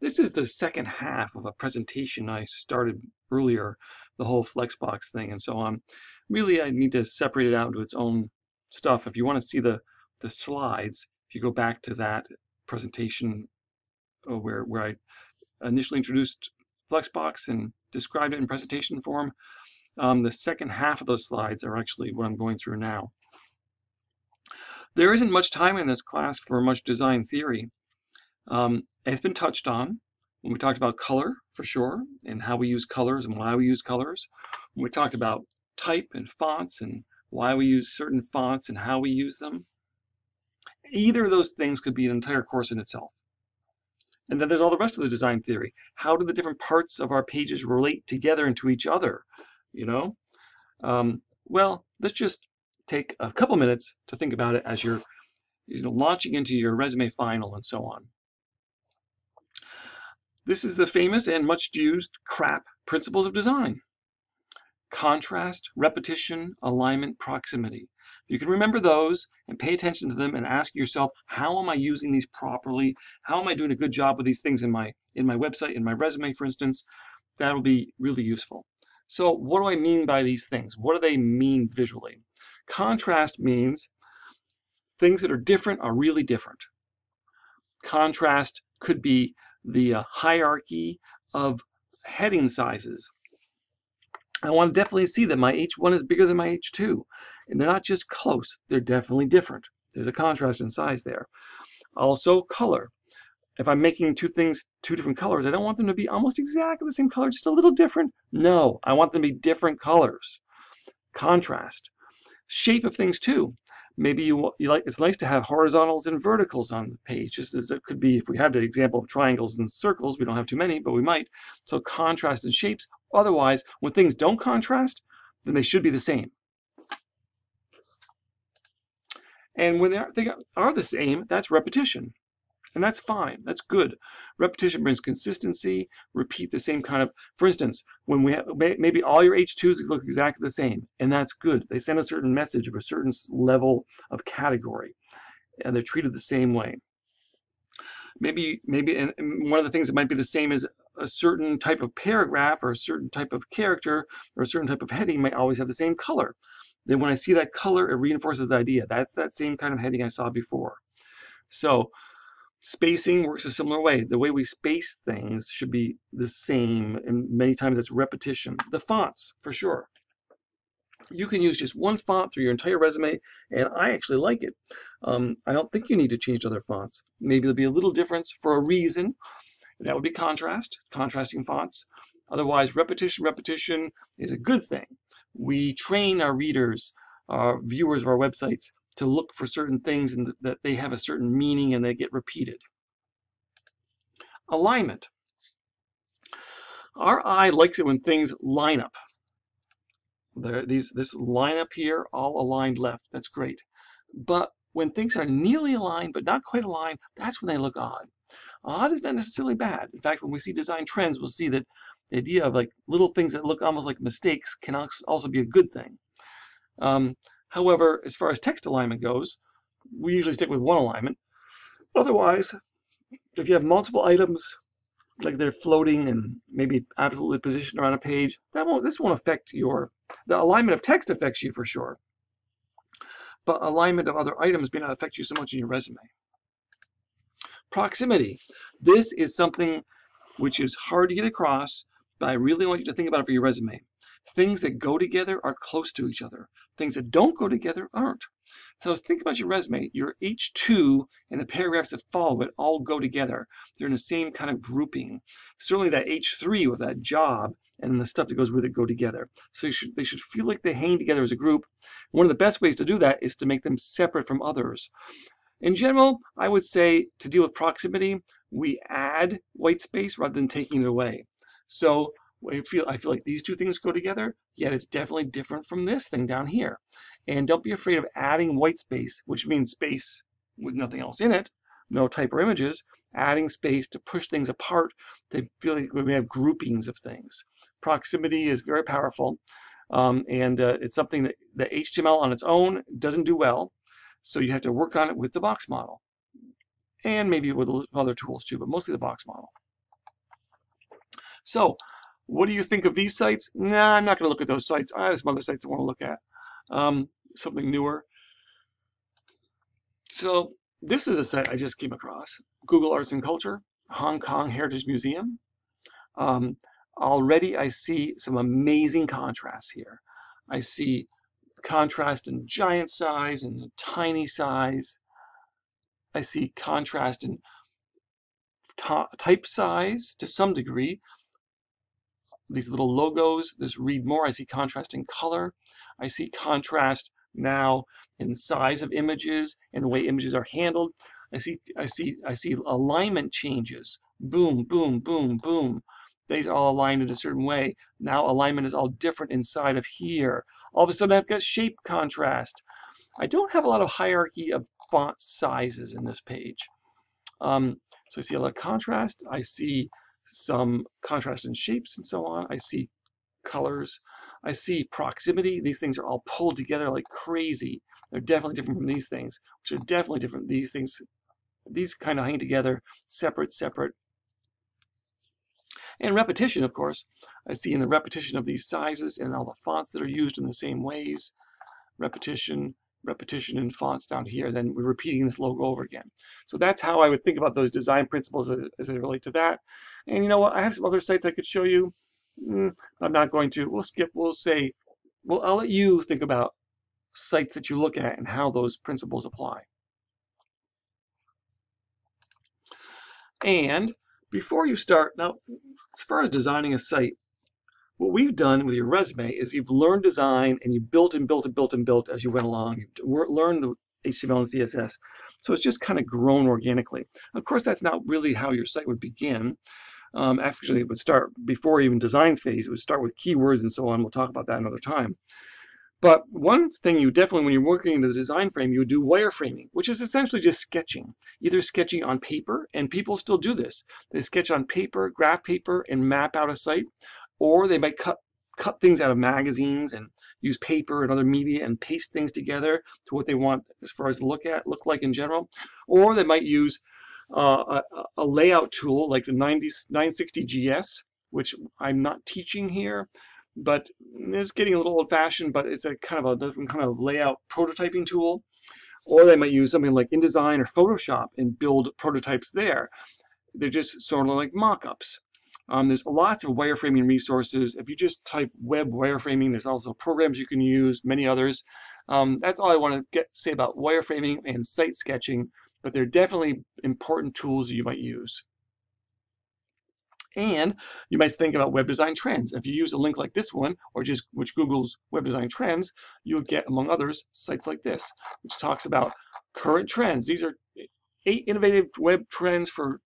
This is the second half of a presentation I started earlier, the whole Flexbox thing and so on. Really, I need to separate it out into its own stuff. If you want to see the, the slides, if you go back to that presentation uh, where, where I initially introduced Flexbox and described it in presentation form, um, the second half of those slides are actually what I'm going through now. There isn't much time in this class for much design theory. Um, it's been touched on when we talked about color, for sure, and how we use colors and why we use colors. When we talked about type and fonts and why we use certain fonts and how we use them. Either of those things could be an entire course in itself. And then there's all the rest of the design theory. How do the different parts of our pages relate together and to each other? You know? Um, well, let's just take a couple minutes to think about it as you're you know, launching into your resume final and so on. This is the famous and much used CRAP principles of design. Contrast, repetition, alignment, proximity. You can remember those and pay attention to them and ask yourself, how am I using these properly? How am I doing a good job with these things in my in my website, in my resume, for instance? That'll be really useful. So what do I mean by these things? What do they mean visually? Contrast means things that are different are really different. Contrast could be the uh, hierarchy of heading sizes. I want to definitely see that my H1 is bigger than my H2. And they're not just close, they're definitely different. There's a contrast in size there. Also, color. If I'm making two things, two different colors, I don't want them to be almost exactly the same color, just a little different. No, I want them to be different colors. Contrast. Shape of things too maybe you, you like it's nice to have horizontals and verticals on the page just as it could be if we had the example of triangles and circles we don't have too many but we might. So contrast in shapes otherwise when things don't contrast then they should be the same. And when they are, they are the same that's repetition and that's fine. That's good. Repetition brings consistency. Repeat the same kind of, for instance, when we have, maybe all your H2s look exactly the same, and that's good. They send a certain message of a certain level of category, and they're treated the same way. Maybe, maybe, and one of the things that might be the same is a certain type of paragraph or a certain type of character or a certain type of heading might always have the same color. Then when I see that color, it reinforces the idea. That's that same kind of heading I saw before. So Spacing works a similar way. The way we space things should be the same, and many times it's repetition. The fonts, for sure. You can use just one font through your entire resume, and I actually like it. Um, I don't think you need to change other fonts. Maybe there'll be a little difference for a reason. That would be contrast, contrasting fonts. Otherwise, repetition, repetition is a good thing. We train our readers, our viewers of our websites, to look for certain things and that they have a certain meaning and they get repeated. Alignment. Our eye likes it when things line up. There, these, this line up here, all aligned left. That's great. But when things are nearly aligned but not quite aligned, that's when they look odd. Odd is not necessarily bad. In fact, when we see design trends, we'll see that the idea of like little things that look almost like mistakes can also be a good thing. Um, However, as far as text alignment goes, we usually stick with one alignment. Otherwise, if you have multiple items, like they're floating and maybe absolutely positioned around a page, that won't this won't affect your the alignment of text affects you for sure. But alignment of other items may not affect you so much in your resume. Proximity. This is something which is hard to get across, but I really want you to think about it for your resume. Things that go together are close to each other. Things that don't go together aren't. So think about your resume. Your H2 and the paragraphs that follow it all go together. They're in the same kind of grouping. Certainly that H3 with that job and the stuff that goes with it go together. So should, they should feel like they hang together as a group. One of the best ways to do that is to make them separate from others. In general, I would say to deal with proximity, we add white space rather than taking it away. So I feel I feel like these two things go together, yet it's definitely different from this thing down here. And don't be afraid of adding white space, which means space with nothing else in it, no type or images, adding space to push things apart to feel like we have groupings of things. Proximity is very powerful, um, and uh, it's something that the HTML on its own doesn't do well, so you have to work on it with the box model. And maybe with other tools too, but mostly the box model. So what do you think of these sites? Nah, I'm not going to look at those sites. I have some other sites I want to look at. Um, something newer. So this is a site I just came across. Google Arts and Culture, Hong Kong Heritage Museum. Um, already I see some amazing contrasts here. I see contrast in giant size and tiny size. I see contrast in type size to some degree. These little logos, this read more, I see contrast in color. I see contrast now in size of images and the way images are handled. I see, I see, I see alignment changes. Boom, boom, boom, boom. These are all aligned in a certain way. Now alignment is all different inside of here. All of a sudden I've got shape contrast. I don't have a lot of hierarchy of font sizes in this page. Um, so I see a lot of contrast. I see some contrast in shapes and so on. I see colors. I see proximity. These things are all pulled together like crazy. They're definitely different from these things, which are definitely different. These things, these kind of hang together, separate, separate. And repetition, of course. I see in the repetition of these sizes and all the fonts that are used in the same ways. Repetition, repetition in fonts down here, then we're repeating this logo over again. So that's how I would think about those design principles as, as they relate to that. And you know what? I have some other sites I could show you. Mm, I'm not going to. We'll skip. We'll say, well, I'll let you think about sites that you look at and how those principles apply. And before you start, now, as far as designing a site, what we've done with your resume is you've learned design and you built and built and built and built as you went along. You've learned HTML and CSS. So it's just kind of grown organically. Of course, that's not really how your site would begin. Um, actually, it would start before even design phase. It would start with keywords and so on. We'll talk about that another time. But one thing you definitely, when you're working in the design frame, you would do wireframing, which is essentially just sketching, either sketching on paper, and people still do this. They sketch on paper, graph paper, and map out a site, or they might cut cut things out of magazines and use paper and other media and paste things together to what they want as far as look at look like in general. Or they might use uh, a, a, layout tool like the 90, 960gs which I'm not teaching here but it's getting a little old-fashioned but it's a kind of a different kind of layout prototyping tool. Or they might use something like InDesign or Photoshop and build prototypes there. They're just sort of like mock-ups um, there's lots of wireframing resources. If you just type web wireframing, there's also programs you can use, many others. Um, that's all I want to get say about wireframing and site sketching, but they're definitely important tools you might use. And you might think about web design trends. If you use a link like this one, or just which Google's web design trends, you'll get, among others, sites like this, which talks about current trends. These are eight innovative web trends for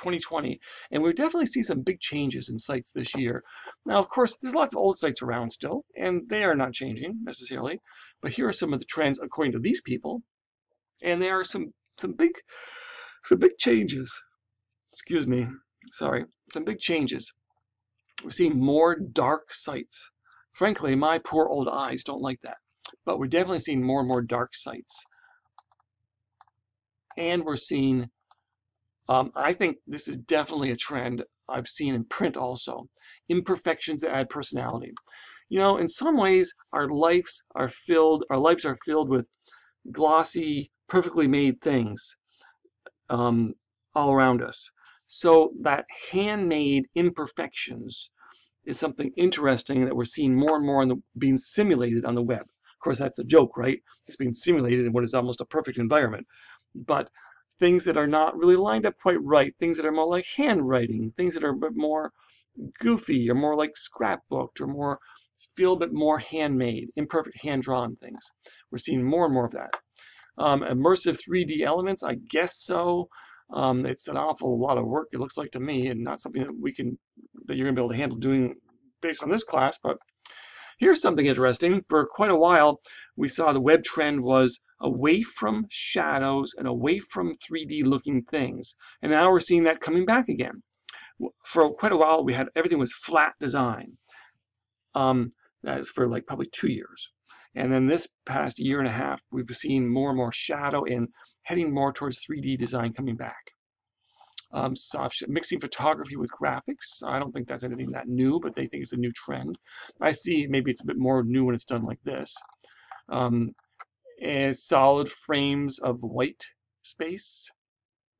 2020. And we definitely see some big changes in sites this year. Now, of course, there's lots of old sites around still, and they are not changing necessarily. But here are some of the trends according to these people. And there are some, some big some big changes. Excuse me. Sorry. Some big changes. We're seeing more dark sites. Frankly, my poor old eyes don't like that. But we're definitely seeing more and more dark sites. And we're seeing um, I think this is definitely a trend I've seen in print also. Imperfections that add personality. You know, in some ways, our lives are filled, our lives are filled with glossy, perfectly made things um, all around us. So that handmade imperfections is something interesting that we're seeing more and more the, being simulated on the web. Of course, that's a joke, right? It's being simulated in what is almost a perfect environment. But things that are not really lined up quite right, things that are more like handwriting, things that are a bit more goofy or more like scrapbooked or more feel a bit more handmade, imperfect hand-drawn things. We're seeing more and more of that. Um, immersive 3D elements, I guess so. Um, it's an awful lot of work, it looks like to me, and not something that we can, that you're gonna be able to handle doing based on this class, but here's something interesting. For quite a while, we saw the web trend was away from shadows and away from 3D looking things. And now we're seeing that coming back again. For quite a while, we had everything was flat design. Um, that is for like probably two years. And then this past year and a half, we've seen more and more shadow and heading more towards 3D design coming back. Um, soft mixing photography with graphics. I don't think that's anything that new, but they think it's a new trend. I see maybe it's a bit more new when it's done like this. Um, and solid frames of white space.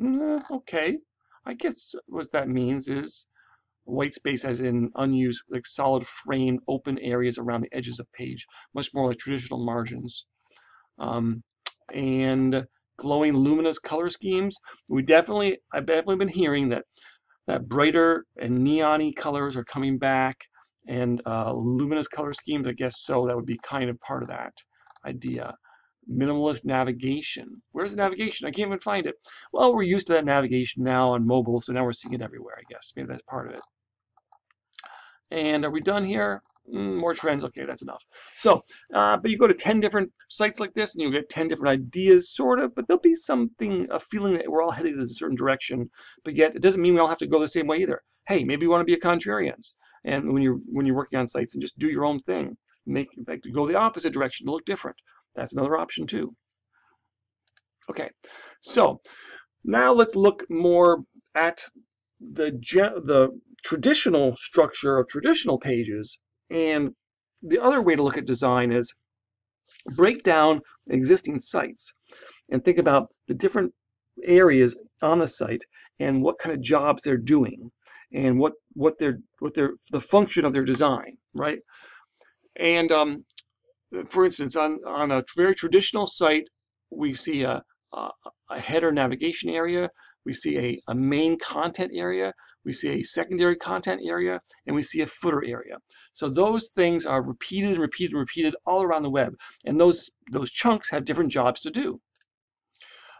Mm, okay, I guess what that means is white space as in unused, like solid frame, open areas around the edges of page, much more like traditional margins. Um, and glowing luminous color schemes. We definitely, I've definitely been hearing that that brighter and neony colors are coming back and uh, luminous color schemes, I guess so, that would be kind of part of that idea. Minimalist navigation. Where's the navigation? I can't even find it. Well, we're used to that navigation now on mobile, so now we're seeing it everywhere, I guess. Maybe that's part of it. And are we done here? Mm, more trends. Okay, that's enough. So, uh, but you go to 10 different sites like this and you'll get 10 different ideas, sort of, but there'll be something, a feeling that we're all headed in a certain direction, but yet it doesn't mean we all have to go the same way either. Hey, maybe you want to be a contrarians. And when you're when you're working on sites and just do your own thing, make like go the opposite direction to look different. That's another option too. Okay, so now let's look more at the the traditional structure of traditional pages and the other way to look at design is break down existing sites and think about the different areas on the site and what kind of jobs they're doing and what what their what their the function of their design, right? And um, for instance, on on a very traditional site, we see a a, a header navigation area, we see a, a main content area, we see a secondary content area, and we see a footer area. So those things are repeated and repeated and repeated all around the web. And those, those chunks have different jobs to do.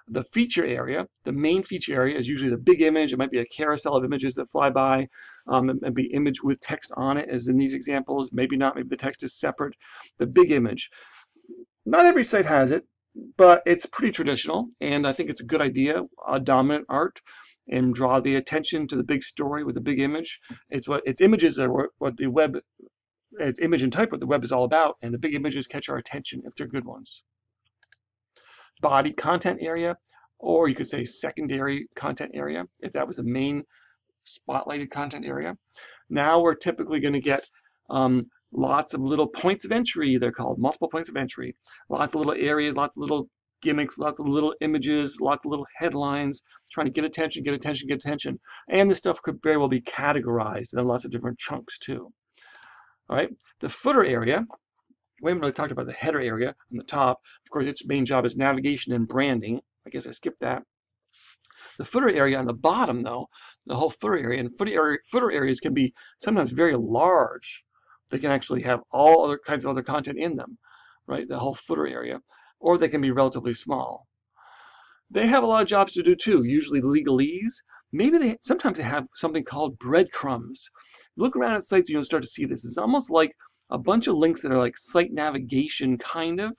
The feature area, the main feature area is usually the big image. It might be a carousel of images that fly by. Um, it might be image with text on it, as in these examples. Maybe not. Maybe the text is separate. The big image. Not every site has it, but it's pretty traditional, and I think it's a good idea. A dominant art and draw the attention to the big story with the big image. It's what its images are what the web, it's image and type what the web is all about, and the big images catch our attention if they're good ones. Body content area, or you could say secondary content area if that was the main spotlighted content area. Now we're typically going to get um, lots of little points of entry, they're called, multiple points of entry. Lots of little areas, lots of little gimmicks, lots of little images, lots of little headlines, trying to get attention, get attention, get attention. And this stuff could very well be categorized in lots of different chunks too. All right, the footer area, we haven't really talked about the header area on the top. Of course, its main job is navigation and branding. I guess I skipped that. The footer area on the bottom, though, the whole footer area, and footer, footer areas can be sometimes very large. They can actually have all other kinds of other content in them, right? The whole footer area or they can be relatively small. They have a lot of jobs to do too, usually legalese. Maybe they sometimes they have something called breadcrumbs. Look around at sites and you'll start to see this. It's almost like a bunch of links that are like site navigation kind of.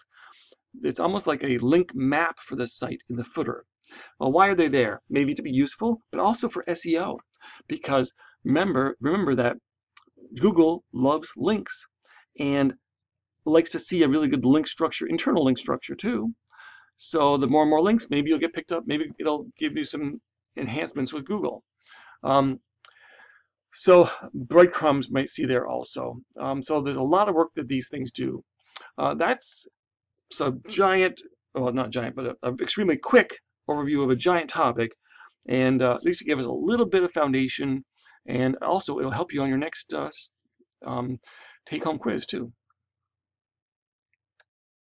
It's almost like a link map for the site in the footer. Well, why are they there? Maybe to be useful, but also for SEO. Because remember, remember that Google loves links. And likes to see a really good link structure, internal link structure too. So the more and more links, maybe you'll get picked up. Maybe it'll give you some enhancements with Google. Um, so breadcrumbs might see there also. Um, so there's a lot of work that these things do. Uh, that's a giant, well not giant, but an extremely quick overview of a giant topic. And uh, at least it gives us a little bit of foundation. And also it'll help you on your next uh, um, take-home quiz too.